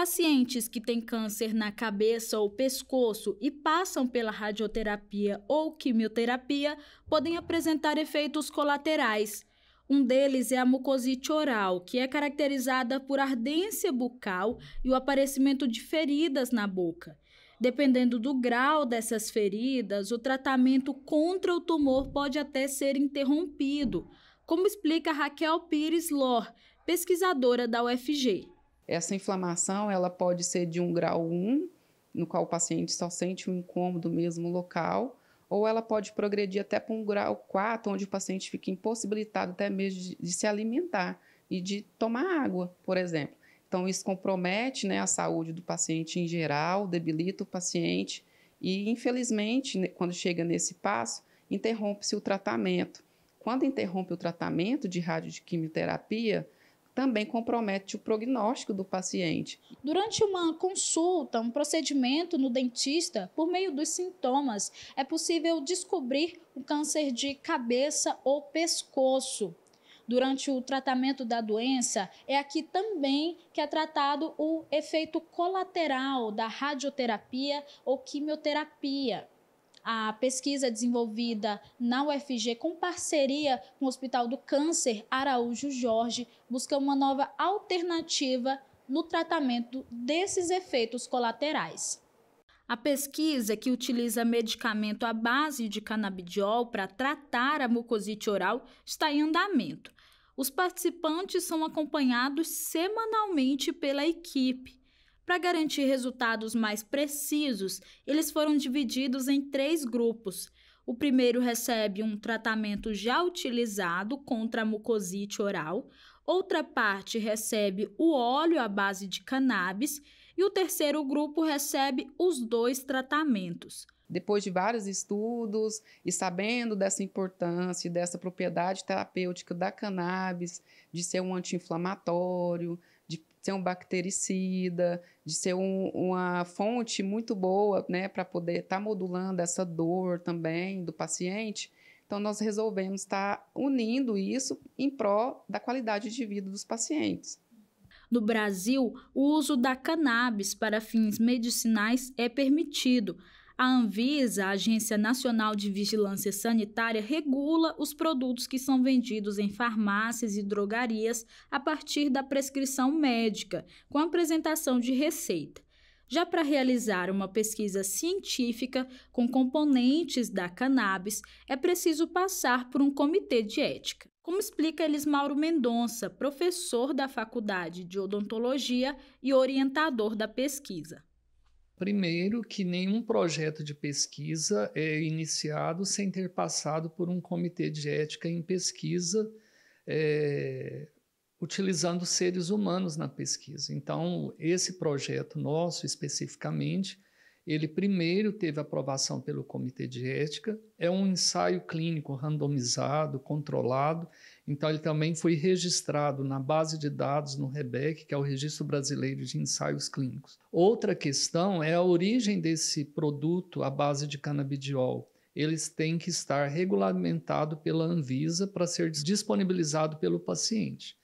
Pacientes que têm câncer na cabeça ou pescoço e passam pela radioterapia ou quimioterapia podem apresentar efeitos colaterais. Um deles é a mucosite oral, que é caracterizada por ardência bucal e o aparecimento de feridas na boca. Dependendo do grau dessas feridas, o tratamento contra o tumor pode até ser interrompido, como explica Raquel Pires Lor, pesquisadora da UFG. Essa inflamação ela pode ser de um grau 1, no qual o paciente só sente um incômodo mesmo local, ou ela pode progredir até para um grau 4, onde o paciente fica impossibilitado até mesmo de, de se alimentar e de tomar água, por exemplo. Então, isso compromete né, a saúde do paciente em geral, debilita o paciente e, infelizmente, quando chega nesse passo, interrompe-se o tratamento. Quando interrompe o tratamento de radioquimioterapia, também compromete o prognóstico do paciente. Durante uma consulta, um procedimento no dentista, por meio dos sintomas, é possível descobrir o câncer de cabeça ou pescoço. Durante o tratamento da doença, é aqui também que é tratado o efeito colateral da radioterapia ou quimioterapia. A pesquisa desenvolvida na UFG com parceria com o Hospital do Câncer Araújo Jorge busca uma nova alternativa no tratamento desses efeitos colaterais. A pesquisa, que utiliza medicamento à base de canabidiol para tratar a mucosite oral, está em andamento. Os participantes são acompanhados semanalmente pela equipe. Para garantir resultados mais precisos, eles foram divididos em três grupos. O primeiro recebe um tratamento já utilizado contra a mucosite oral, outra parte recebe o óleo à base de cannabis e o terceiro grupo recebe os dois tratamentos. Depois de vários estudos e sabendo dessa importância dessa propriedade terapêutica da cannabis, de ser um anti-inflamatório, ser um bactericida, de ser um, uma fonte muito boa, né, para poder estar tá modulando essa dor também do paciente. Então, nós resolvemos estar tá unindo isso em prol da qualidade de vida dos pacientes. No Brasil, o uso da cannabis para fins medicinais é permitido, a Anvisa, a Agência Nacional de Vigilância Sanitária, regula os produtos que são vendidos em farmácias e drogarias a partir da prescrição médica, com apresentação de receita. Já para realizar uma pesquisa científica com componentes da cannabis, é preciso passar por um comitê de ética. Como explica Elismauro Mendonça, professor da Faculdade de Odontologia e orientador da pesquisa. Primeiro, que nenhum projeto de pesquisa é iniciado sem ter passado por um comitê de ética em pesquisa, é, utilizando seres humanos na pesquisa. Então, esse projeto nosso, especificamente, ele primeiro teve aprovação pelo Comitê de Ética, é um ensaio clínico randomizado, controlado, então ele também foi registrado na base de dados no REBEC, que é o Registro Brasileiro de Ensaios Clínicos. Outra questão é a origem desse produto à base de canabidiol. Eles têm que estar regulamentado pela Anvisa para ser disponibilizado pelo paciente.